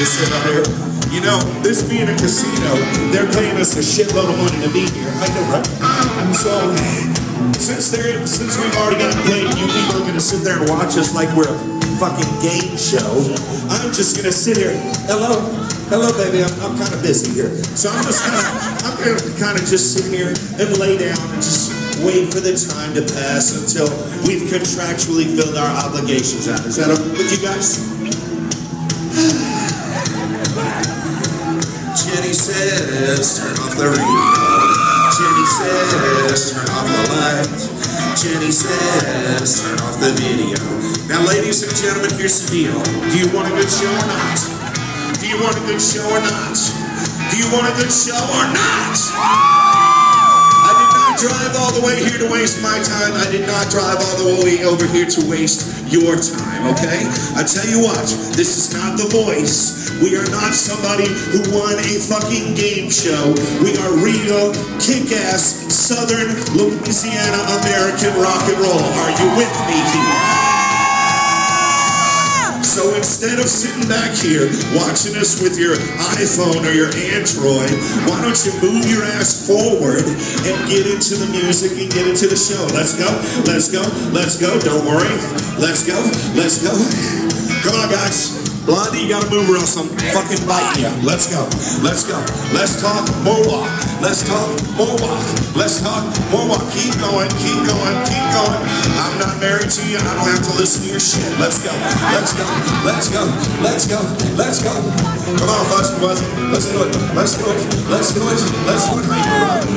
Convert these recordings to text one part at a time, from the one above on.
to sit up here. You know, this being a casino, they're paying us a shitload of money to be here. I know, right? So, since they're since we've already got played, you people are gonna sit there and watch us like we're a fucking game show. I'm just gonna sit here. Hello, hello, baby. I'm, I'm kind of busy here, so I'm just gonna I'm gonna kind of just sit here and lay down and just wait for the time to pass until we've contractually filled our obligations out. Is that okay with you guys? Jenny says, turn off the radio. Jenny says, turn off the lights. Jenny says, turn off the video. Now, ladies and gentlemen, here's the deal. Do you want a good show or not? Do you want a good show or not? Do you want a good show or not? Drive all the way here to waste my time. I did not drive all the way over here to waste your time, okay? I tell you what, this is not The Voice. We are not somebody who won a fucking game show. We are real, kick-ass, Southern Louisiana American rock and roll. Are you with me here? So instead of sitting back here watching us with your iPhone or your Android, why don't you move your ass forward and get into the music and get into the show? Let's go, let's go, let's go. Don't worry. Let's go, let's go. Come on, guys. Blondie, you gotta move or else I'm fucking biting you. Let's go, let's go. Let's talk more walk. Let's talk more walk. Let's talk more walk. Keep going, keep going, keep going. I'm not married to you. I don't have to listen to your shit. Let's go, let's go, let's go, let's go, let's go. Come on, Fuzzy Wuzzy. Let's do it, let's do it, let's do it, let's do it.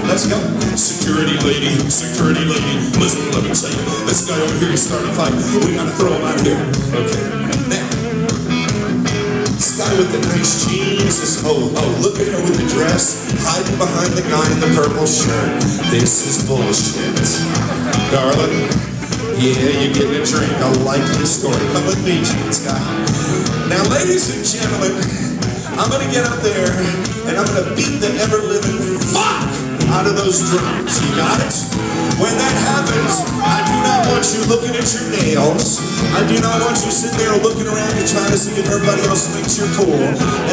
Let's go. Security lady, security lady. Listen, let me tell you. This guy over here is starting a fight. We gotta throw him out of here. Okay. Now. This guy with the nice jeans is, oh, oh, look at her with the dress, hiding behind the guy in the purple shirt. This is bullshit. Darling, yeah, you're getting a drink. I like this story. Come with me, jeans guy. Now, ladies and gentlemen, I'm gonna get up there and I'm gonna beat the ever-living fuck out of those drums. You got it? When that happens, I do not want you looking at your nails. I do not want you sitting there looking around and trying to see if everybody else thinks you're cool.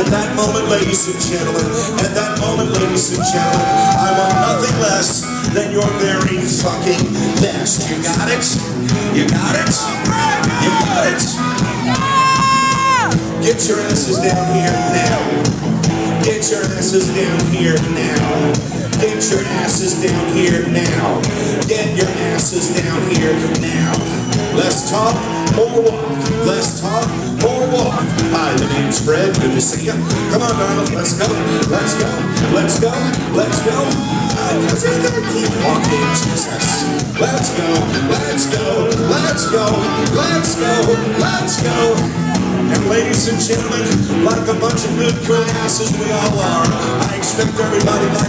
At that moment, ladies and gentlemen, at that moment, ladies and gentlemen, I want nothing less than your very fucking best. You got it? You got it? You got it? Get your asses down here now. Get your asses down here now. Get your asses down here now. Get your asses down here now. Talk or walk. Let's talk or walk. Hi, the name's Fred. Good to see you. Come on, darling. Let's go. Let's go. Let's go. Let's go. I guess I gotta keep walking, Jesus. Let's go. Let's go. Let's go. Let's go. Let's go. And ladies and gentlemen, like a bunch of good cool asses we all are, I expect everybody like